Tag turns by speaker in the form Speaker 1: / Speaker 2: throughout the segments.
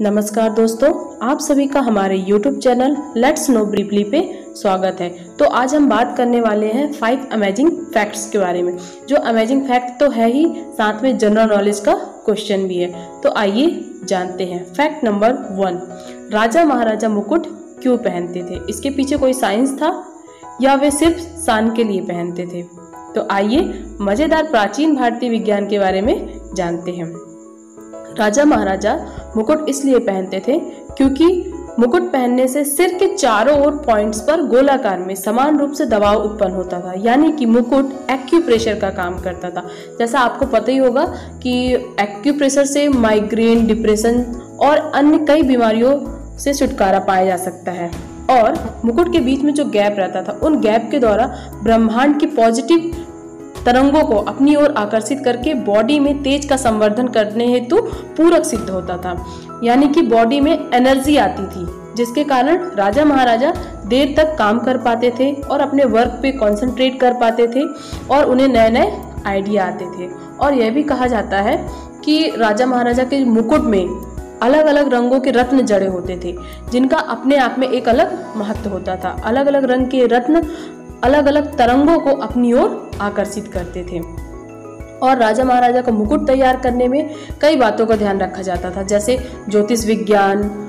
Speaker 1: नमस्कार दोस्तों, आप सभी का हमारे YouTube channel Let's Know Briefly पे स्वागत है। तो आज हम बात करने वाले हैं फाइव अमेजिंग फैक्ट्स के बारे में, जो अमेजिंग फैक्ट तो है ही, साथ में जनरल नॉलेज का क्वेश्चन भी है। तो आइए जानते हैं। फैक्ट नंबर वन राजा महाराजा मुकुट क्यों पहनते थे? इसके पीछे कोई साइंस था? या वे सिर्फ़ शान के लिए पहनते थे? तो आइए मज़ेदार प्राचीन भारतीय विज्ञान के बारे में जानते हैं। राजा महाराजा मुकुट इसलिए पहनते थे क्योंकि मुकुट पहनने से सिर के चारों ओर पॉइंट्स पर गोलाकार में समान रूप से दबाव उत्पन्न होता था। यानी कि मुकुट एक्यूप्रेशर का काम करता था। जैसा आपको पता ही होगा कि एक्यूप्रेशर से माइग्रेन डिप्रेशन और अन्य कई बीमारियों से छुटकारा पाया जा सकता है। और मुकुट के बीच में जो गैप रहता था, उन गैप के द्वारा ब्रह्मांड की पॉजिटिव तरंगों को अपनी ओर आकर्षित करके बॉडी में तेज का संवर्धन करने हेतु पूरक सिद्ध होता था। यानी कि बॉडी में एनर्जी आती थी, जिसके कारण राजा महाराजा देर तक काम कर पाते थे और अपने वर्क पे कंसंट्रेट कर पाते थे और उन्हें नए नए आइडिया आते थे। और यह भी कहा जाता है कि राजा महाराजा के मुकुट में अलग अलग रंगों के रत्न जड़े होते थे, जिनका अपने आप में एक अलग महत्व होता था। अलग अलग रंग के रत्न अलग अलग तरंगों को अपनी ओर आकर्षित करते थे। और राजा महाराजा का मुकुट तैयार करने में कई बातों का ध्यान रखा जाता था, जैसे ज्योतिष विज्ञान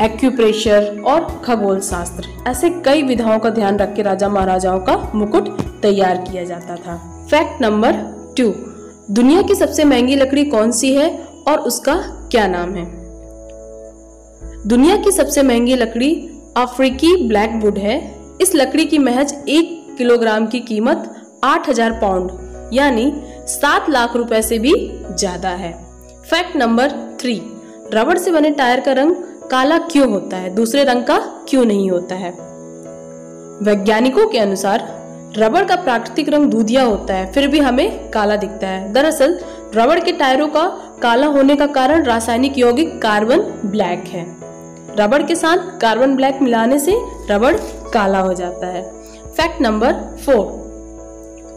Speaker 1: एक्यूप्रेशर और खगोल शास्त्र। ऐसे कई विधाओं का ध्यान रख के राजा महाराजाओं का मुकुट तैयार किया जाता था। फैक्ट नंबर टू दुनिया की सबसे महँगी लकड़ी कौन सी है और उसका क्या नाम है? दुनिया की सबसे महँगी लकड़ी अफ्रीकी ब्लैकवुड है। इस लकड़ी की महज एक किलोग्राम की कीमत आठ हज़ार पाउंड, यानी सात लाख रुपए से भी ज़्यादा है। फैक्ट नंबर थ्री, रबड़ से बने टायर का रंग काला क्यों होता है? दूसरे रंग का क्यों नहीं होता है? वैज्ञानिकों के अनुसार रबड़ का प्राकृतिक रंग दूधिया होता है, फिर भी हमें काला दिखता है। दरअसल, रबड़ के टायरों का काला होने का कारण रासायनिक यौगिक कार्बन ब्लैक है। रबड़ के साथ कार्बन ब्लैक मिलाने से रबड़ काला हो जाता है। फैक्ट नंबर फोर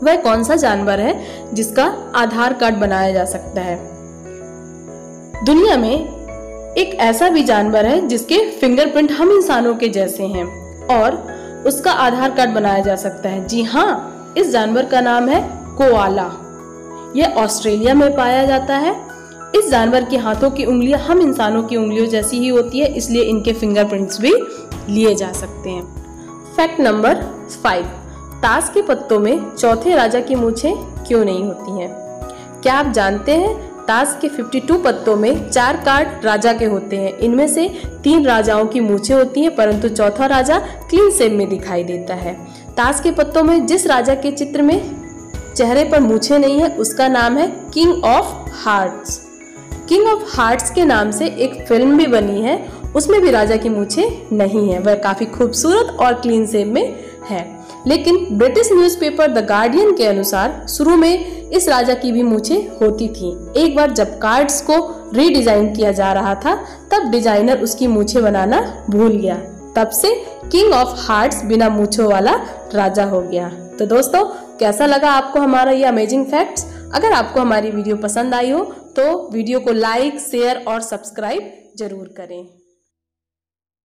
Speaker 1: वह कौन सा जानवर है जिसका आधार कार्ड बनाया जा सकता है? दुनिया में एक ऐसा भी जानवर है जिसके फिंगरप्रिंट हम इंसानों के जैसे हैं और उसका आधार कार्ड बनाया जा सकता है। जी हाँ इस जानवर का नाम है कोआला। यह ऑस्ट्रेलिया में पाया जाता है। इस जानवर के हाथों की उंगलियाँ हम इंसानों की उंगलियों जैसी ही होती है, इसलिए इनके फिंगरप्रिंट्स भी लिए जा सकते हैं। Fact number five. ताश के पत्तों में चौथे राजा की मूछें क्यों नहीं होती हैं? क्या आप जानते हैं, ताश के 52 पत्तों में चार कार्ड राजा के होते हैं। इनमें से तीन राजाओं की मूछें होती हैं, परंतु चौथा राजा क्लीन सेम में दिखाई देता है। ताश के पत्तों में जिस राजा के चित्र में चेहरे पर मूछें नहीं है, उसका नाम है king of hearts king of hearts के नाम से एक फ़िल्म भी बनी है उसमें भी राजा की मूछे नहीं है। वह काफ़ी खूबसूरत और क्लीन सेब में है। लेकिन ब्रिटिश न्यूज़पेपर द गार्डियन के अनुसार शुरू में इस राजा की भी मूछे होती थी। एक बार जब कार्ड्स को रीडिजाइन किया जा रहा था, तब डिज़ाइनर उसकी मूछे बनाना भूल गया। तब से किंग ऑफ़ हार्ट्स बिना मूछों वाला राजा हो गया। तो दोस्तों, कैसा लगा आपको हमारा ये अमेजिंग फैक्ट्स अगर आपको हमारी वीडियो पसंद आई हो तो वीडियो को लाइक शेयर और सब्सक्राइब ज़रूर करें।